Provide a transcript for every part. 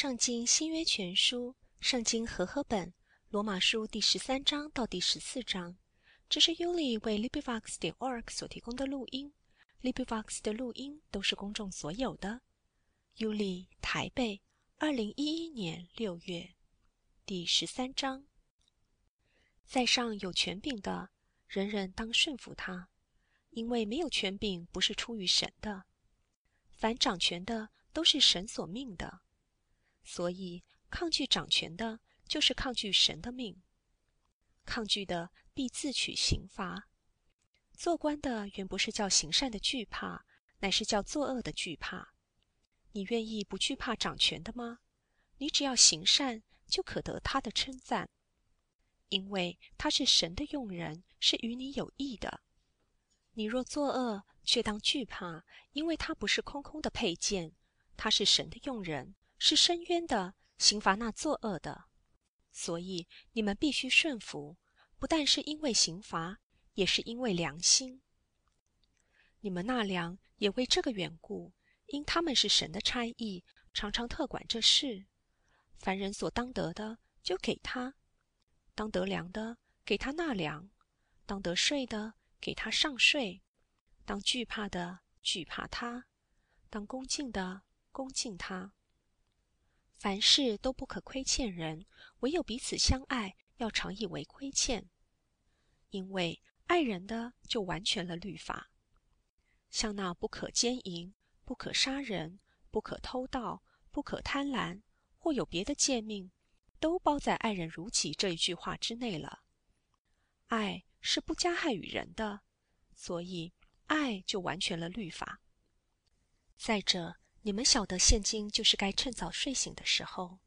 圣经新约全书，圣经和合本，罗马书第十三章到第十四章。这是尤里为 LibriVox 点 org 所提供的录音。LibriVox 的录音都是公众所有的。尤里，台北，二零一一年六月，第十三章。在上有权柄的，人人当顺服他，因为没有权柄不是出于神的。凡掌权的，都是神所命的。所以，抗拒掌权的，就是抗拒神的命。抗拒的，必自取刑罚。做官的，原不是叫行善的惧怕，乃是叫作恶的惧怕。你愿意不惧怕掌权的吗？你只要行善，就可得他的称赞，因为他是神的用人，是与你有益的。你若作恶，却当惧怕，因为他不是空空的佩剑，他是神的用人。是深渊的刑罚那作恶的，所以你们必须顺服，不但是因为刑罚，也是因为良心。你们纳粮也为这个缘故，因他们是神的差役，常常特管这事。凡人所当得的，就给他；当得粮的，给他纳粮；当得税的，给他上税；当惧怕的，惧怕他；当恭敬的，恭敬他。凡事都不可亏欠人，唯有彼此相爱，要常以为亏欠。因为爱人的就完全了律法，像那不可奸淫、不可杀人、不可偷盗、不可贪婪，或有别的诫命，都包在“爱人如己”这一句话之内了。爱是不加害于人的，所以爱就完全了律法。再者。你们晓得，现今就是该趁早睡醒的时候，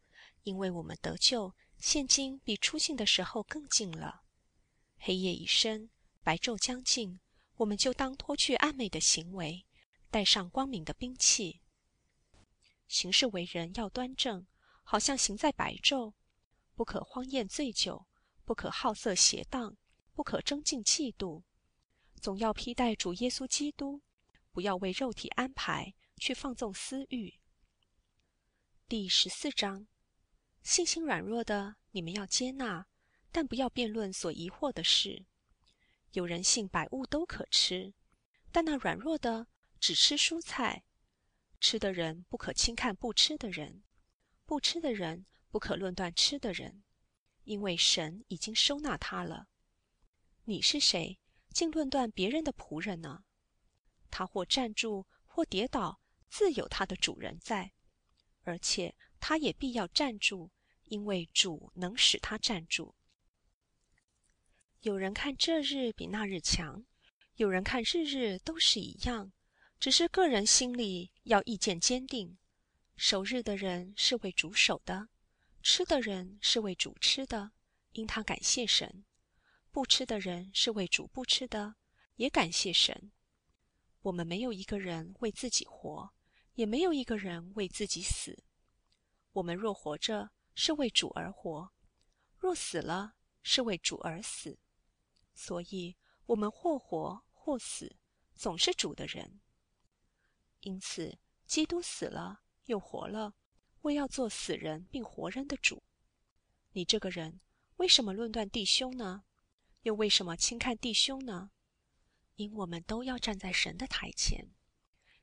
因为我们得救，现今比出信的时候更近了。黑夜已深，白昼将近，我们就当脱去暗昧的行为，带上光明的兵器。行事为人要端正，好像行在白昼，不可荒宴醉酒，不可好色邪荡，不可争竞嫉妒，总要披戴主耶稣基督，不要为肉体安排。去放纵私欲。第十四章，信心软弱的，你们要接纳，但不要辩论所疑惑的事。有人信百物都可吃，但那软弱的只吃蔬菜。吃的人不可轻看不吃的人，不吃的人不可论断吃的人，因为神已经收纳他了。你是谁，竟论断别人的仆人呢？他或站住，或跌倒。自有它的主人在，而且他也必要站住，因为主能使他站住。有人看这日比那日强，有人看日日都是一样，只是个人心里要意见坚定。守日的人是为主守的，吃的人是为主吃的，因他感谢神；不吃的人是为主不吃的，也感谢神。我们没有一个人为自己活。也没有一个人为自己死。我们若活着，是为主而活；若死了，是为主而死。所以，我们或活或死，总是主的人。因此，基督死了又活了，为要做死人并活人的主。你这个人，为什么论断弟兄呢？又为什么轻看弟兄呢？因我们都要站在神的台前。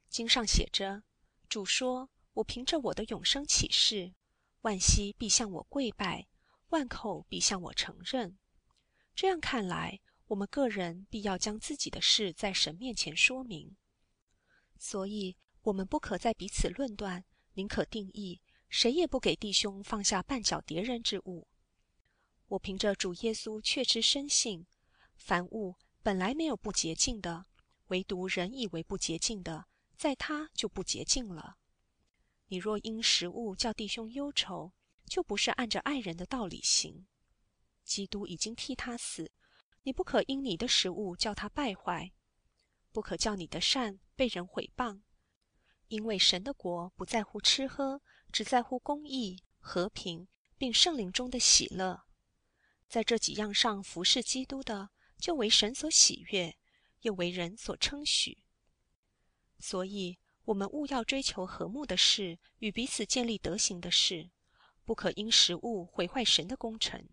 经上写着。主说：“我凭着我的永生启示，万膝必向我跪拜，万口必向我承认。这样看来，我们个人必要将自己的事在神面前说明。所以，我们不可在彼此论断，宁可定义，谁也不给弟兄放下绊脚叠人之物。我凭着主耶稣确知深信，凡物本来没有不洁净的，唯独人以为不洁净的。”在他就不洁净了。你若因食物叫弟兄忧愁，就不是按着爱人的道理行。基督已经替他死，你不可因你的食物叫他败坏，不可叫你的善被人毁谤。因为神的国不在乎吃喝，只在乎公义、和平，并圣灵中的喜乐。在这几样上服侍基督的，就为神所喜悦，又为人所称许。所以，我们务要追求和睦的事与彼此建立德行的事，不可因食物毁坏神的工程。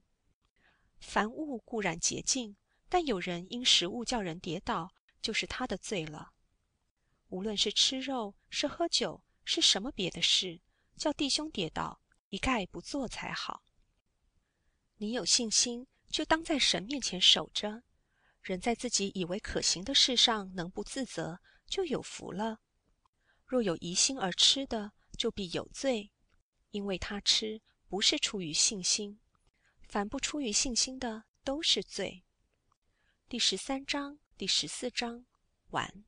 凡物固然洁净，但有人因食物叫人跌倒，就是他的罪了。无论是吃肉，是喝酒，是什么别的事，叫弟兄跌倒，一概不做才好。你有信心，就当在神面前守着。人在自己以为可行的事上能不自责，就有福了。若有疑心而吃的，就必有罪，因为他吃不是出于信心。凡不出于信心的，都是罪。第十三章、第十四章完。